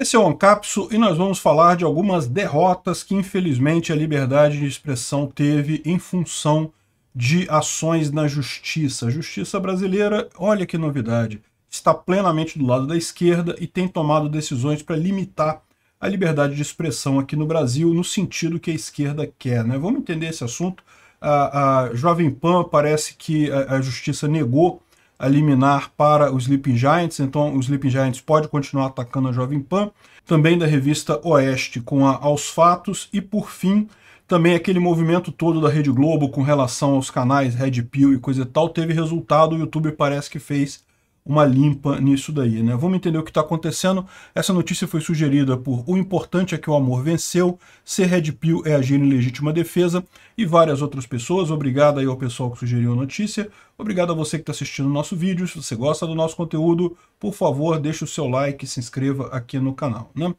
Esse é o Ancapso e nós vamos falar de algumas derrotas que infelizmente a liberdade de expressão teve em função de ações na justiça. A justiça brasileira, olha que novidade, está plenamente do lado da esquerda e tem tomado decisões para limitar a liberdade de expressão aqui no Brasil no sentido que a esquerda quer. Né? Vamos entender esse assunto. A, a Jovem Pan parece que a, a justiça negou liminar para os Sleeping Giants, então os Sleeping Giants pode continuar atacando a Jovem Pan, também da revista Oeste com a Aos Fatos, e por fim, também aquele movimento todo da Rede Globo com relação aos canais Red Pill e coisa e tal, teve resultado, o YouTube parece que fez uma limpa nisso daí, né? Vamos entender o que está acontecendo. Essa notícia foi sugerida por O Importante é que o Amor Venceu, Ser Red Pill é agir em legítima defesa e várias outras pessoas. Obrigado aí ao pessoal que sugeriu a notícia. Obrigado a você que está assistindo o nosso vídeo. Se você gosta do nosso conteúdo, por favor, deixe o seu like e se inscreva aqui no canal, né?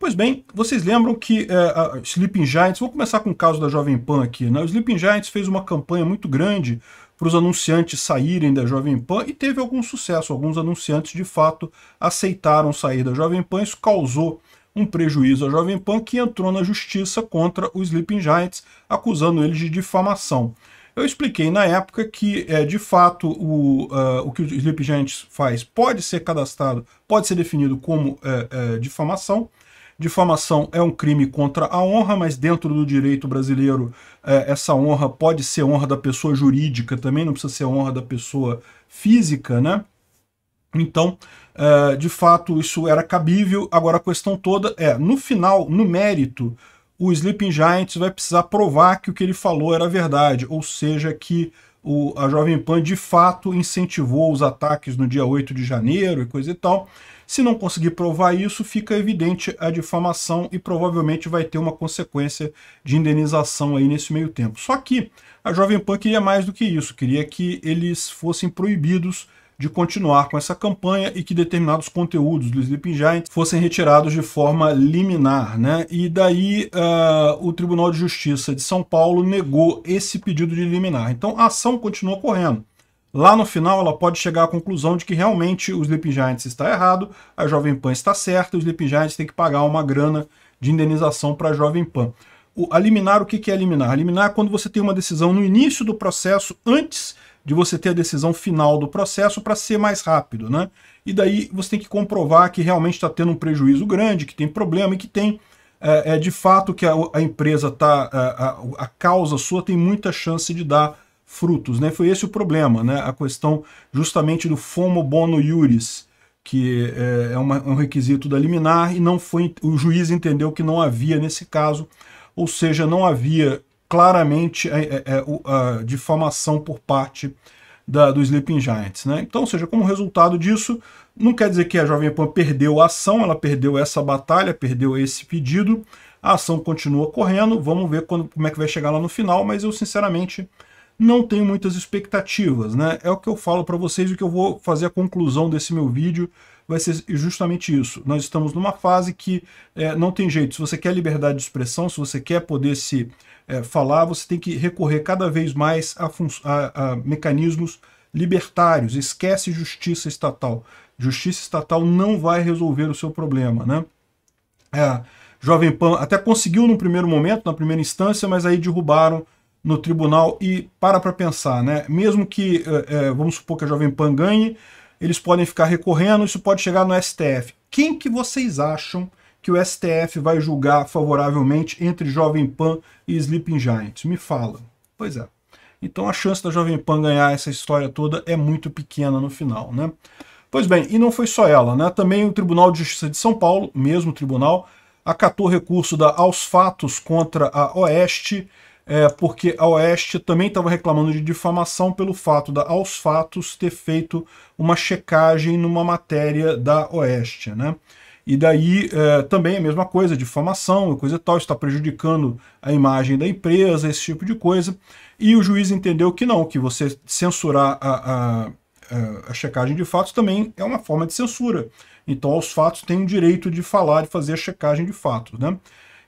Pois bem, vocês lembram que é, a Sleeping Giants, vou começar com o caso da Jovem Pan aqui, né? O Sleeping Giants fez uma campanha muito grande para os anunciantes saírem da Jovem Pan e teve algum sucesso. Alguns anunciantes, de fato, aceitaram sair da Jovem Pan. Isso causou um prejuízo à Jovem Pan, que entrou na justiça contra os Sleeping Giants, acusando eles de difamação. Eu expliquei na época que, é, de fato, o, uh, o que o Sleeping Giants faz pode ser cadastrado, pode ser definido como é, é, difamação, Difamação é um crime contra a honra, mas dentro do direito brasileiro, é, essa honra pode ser honra da pessoa jurídica também, não precisa ser honra da pessoa física, né? Então, é, de fato, isso era cabível. Agora, a questão toda é, no final, no mérito, o Sleeping Giants vai precisar provar que o que ele falou era verdade, ou seja, que o, a Jovem Pan de fato incentivou os ataques no dia 8 de janeiro e coisa e tal. Se não conseguir provar isso, fica evidente a difamação e provavelmente vai ter uma consequência de indenização aí nesse meio tempo. Só que a Jovem Pan queria mais do que isso, queria que eles fossem proibidos de continuar com essa campanha e que determinados conteúdos do Sleeping Giant fossem retirados de forma liminar. Né? E daí uh, o Tribunal de Justiça de São Paulo negou esse pedido de liminar. Então a ação continua correndo. Lá no final, ela pode chegar à conclusão de que realmente o Sleeping Giants está errado, a Jovem Pan está certa, o Sleeping Giants tem que pagar uma grana de indenização para a Jovem Pan. O, liminar, o que, que é liminar? A liminar é quando você tem uma decisão no início do processo, antes de você ter a decisão final do processo, para ser mais rápido, né? E daí você tem que comprovar que realmente está tendo um prejuízo grande, que tem problema e que tem é, é de fato que a, a empresa está, a, a, a causa sua tem muita chance de dar frutos. Né? Foi esse o problema, né? a questão justamente do FOMO bono iuris, que é, é uma, um requisito da liminar, e não foi, o juiz entendeu que não havia nesse caso, ou seja, não havia claramente a, é, é, a, difamação por parte da, do Sleeping Giants. Né? Então, ou seja, como resultado disso, não quer dizer que a Jovem Pan perdeu a ação, ela perdeu essa batalha, perdeu esse pedido, a ação continua correndo, vamos ver quando, como é que vai chegar lá no final, mas eu sinceramente não tenho muitas expectativas, né? É o que eu falo para vocês, o que eu vou fazer a conclusão desse meu vídeo vai ser justamente isso. Nós estamos numa fase que é, não tem jeito. Se você quer liberdade de expressão, se você quer poder se é, falar, você tem que recorrer cada vez mais a, a, a mecanismos libertários. Esquece justiça estatal. Justiça estatal não vai resolver o seu problema, né? É, Jovem Pan até conseguiu no primeiro momento, na primeira instância, mas aí derrubaram no tribunal e para para pensar, né? Mesmo que, é, vamos supor que a Jovem Pan ganhe, eles podem ficar recorrendo, isso pode chegar no STF. Quem que vocês acham que o STF vai julgar favoravelmente entre Jovem Pan e Sleeping Giants? Me fala. Pois é. Então a chance da Jovem Pan ganhar essa história toda é muito pequena no final, né? Pois bem, e não foi só ela, né? Também o Tribunal de Justiça de São Paulo, mesmo tribunal, acatou recurso da Aos Fatos contra a Oeste, é, porque a Oeste também estava reclamando de difamação pelo fato da Aos Fatos ter feito uma checagem numa matéria da Oeste, né? E daí é, também a mesma coisa, difamação e coisa e tal, está prejudicando a imagem da empresa, esse tipo de coisa. E o juiz entendeu que não, que você censurar a, a, a checagem de fatos também é uma forma de censura. Então, aos fatos têm o direito de falar, de fazer a checagem de fatos, né?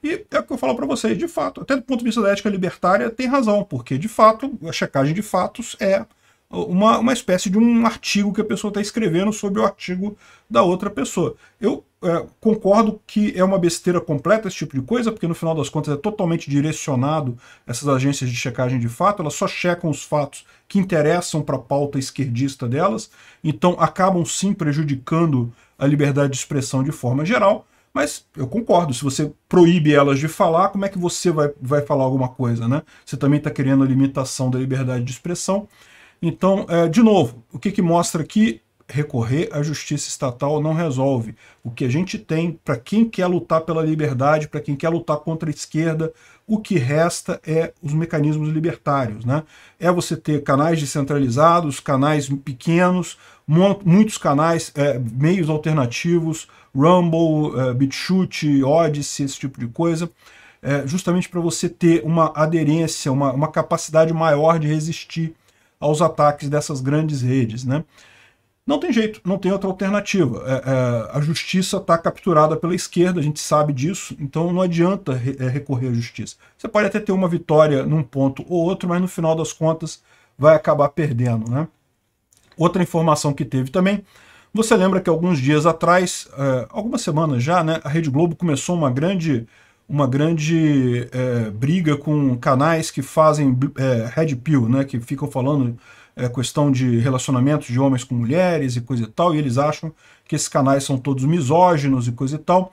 E é o que eu falo para vocês, de fato, até do ponto de vista da ética libertária, tem razão, porque de fato a checagem de fatos é uma, uma espécie de um artigo que a pessoa está escrevendo sobre o artigo da outra pessoa. Eu é, concordo que é uma besteira completa esse tipo de coisa, porque no final das contas é totalmente direcionado essas agências de checagem de fato, elas só checam os fatos que interessam para a pauta esquerdista delas, então acabam sim prejudicando a liberdade de expressão de forma geral, mas eu concordo, se você proíbe elas de falar, como é que você vai, vai falar alguma coisa, né? Você também está querendo a limitação da liberdade de expressão. Então, é, de novo, o que, que mostra aqui? Recorrer à justiça estatal não resolve. O que a gente tem, para quem quer lutar pela liberdade, para quem quer lutar contra a esquerda, o que resta é os mecanismos libertários. Né? É você ter canais descentralizados, canais pequenos, muitos canais, é, meios alternativos, Rumble, é, BitChute, Odyssey, esse tipo de coisa, é, justamente para você ter uma aderência, uma, uma capacidade maior de resistir aos ataques dessas grandes redes. Né? Não tem jeito, não tem outra alternativa. É, é, a justiça está capturada pela esquerda, a gente sabe disso, então não adianta re, é, recorrer à justiça. Você pode até ter uma vitória num ponto ou outro, mas no final das contas vai acabar perdendo. Né? Outra informação que teve também, você lembra que alguns dias atrás, é, algumas semanas já, né, a Rede Globo começou uma grande uma grande é, briga com canais que fazem é, red pill, né, que ficam falando é, questão de relacionamentos de homens com mulheres e coisa e tal, e eles acham que esses canais são todos misóginos e coisa e tal.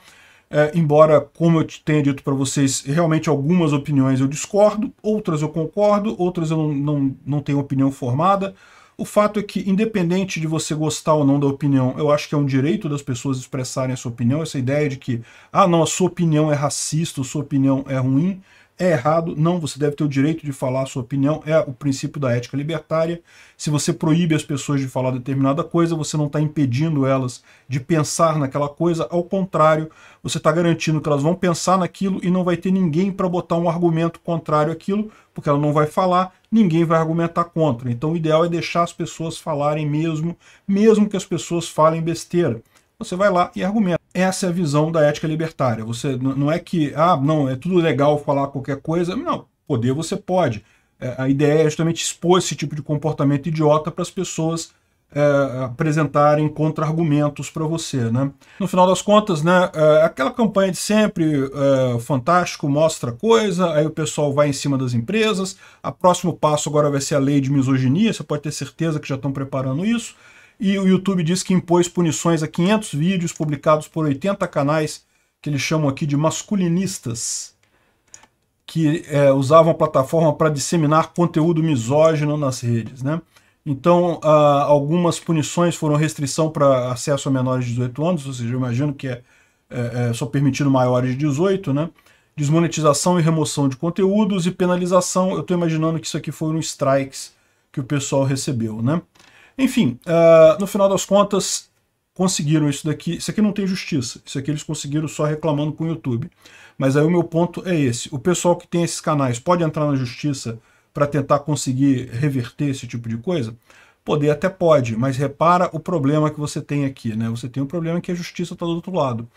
É, embora, como eu tenha dito para vocês, realmente algumas opiniões eu discordo, outras eu concordo, outras eu não, não, não tenho opinião formada. O fato é que, independente de você gostar ou não da opinião, eu acho que é um direito das pessoas expressarem a sua opinião. Essa ideia de que, ah, não, a sua opinião é racista, a sua opinião é ruim, é errado. Não, você deve ter o direito de falar a sua opinião. É o princípio da ética libertária. Se você proíbe as pessoas de falar determinada coisa, você não está impedindo elas de pensar naquela coisa. Ao contrário, você está garantindo que elas vão pensar naquilo e não vai ter ninguém para botar um argumento contrário àquilo, porque ela não vai falar ninguém vai argumentar contra. Então o ideal é deixar as pessoas falarem mesmo, mesmo que as pessoas falem besteira. Você vai lá e argumenta. Essa é a visão da ética libertária. Você não é que, ah, não, é tudo legal falar qualquer coisa. Não, poder você pode. É, a ideia é justamente expor esse tipo de comportamento idiota para as pessoas é, apresentarem contra-argumentos para você. Né? No final das contas, né, é, aquela campanha de sempre, é, fantástico, mostra coisa, aí o pessoal vai em cima das empresas, a próximo passo agora vai ser a lei de misoginia, você pode ter certeza que já estão preparando isso, e o YouTube diz que impôs punições a 500 vídeos publicados por 80 canais, que eles chamam aqui de masculinistas, que é, usavam a plataforma para disseminar conteúdo misógino nas redes. Né? Então, ah, algumas punições foram restrição para acesso a menores de 18 anos, ou seja, eu imagino que é, é, é só permitido maiores de 18, né? Desmonetização e remoção de conteúdos e penalização. Eu estou imaginando que isso aqui foi um strikes que o pessoal recebeu, né? Enfim, uh, no final das contas, conseguiram isso daqui. Isso aqui não tem justiça. Isso aqui eles conseguiram só reclamando com o YouTube. Mas aí o meu ponto é esse. O pessoal que tem esses canais pode entrar na justiça para tentar conseguir reverter esse tipo de coisa? Poder até pode, mas repara o problema que você tem aqui. Né? Você tem um problema que a justiça está do outro lado.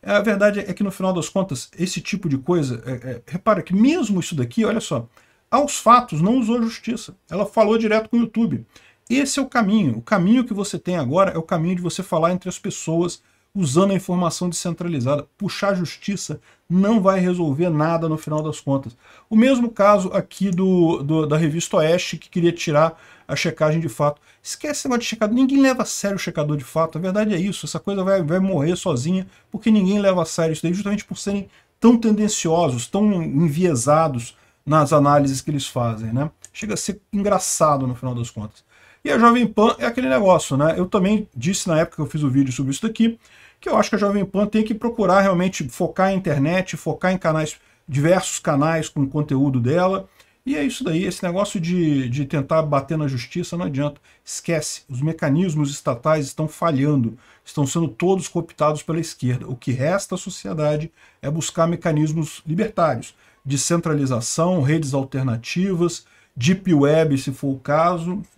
É, a verdade é que, no final das contas, esse tipo de coisa... É, é, repara que mesmo isso daqui, olha só, aos fatos não usou justiça. Ela falou direto com o YouTube. Esse é o caminho. O caminho que você tem agora é o caminho de você falar entre as pessoas usando a informação descentralizada. Puxar justiça não vai resolver nada no final das contas. O mesmo caso aqui do, do, da revista Oeste, que queria tirar a checagem de fato. Esquece esse negócio de checador, ninguém leva a sério o checador de fato, a verdade é isso, essa coisa vai, vai morrer sozinha, porque ninguém leva a sério isso daí, justamente por serem tão tendenciosos, tão enviesados nas análises que eles fazem, né? Chega a ser engraçado no final das contas. E a Jovem Pan é aquele negócio, né? Eu também disse na época que eu fiz o vídeo sobre isso daqui, que eu acho que a Jovem Pan tem que procurar realmente focar em internet, focar em canais, diversos canais com conteúdo dela. E é isso daí, esse negócio de, de tentar bater na justiça não adianta. Esquece, os mecanismos estatais estão falhando, estão sendo todos cooptados pela esquerda. O que resta à sociedade é buscar mecanismos libertários, descentralização, redes alternativas, deep web, se for o caso.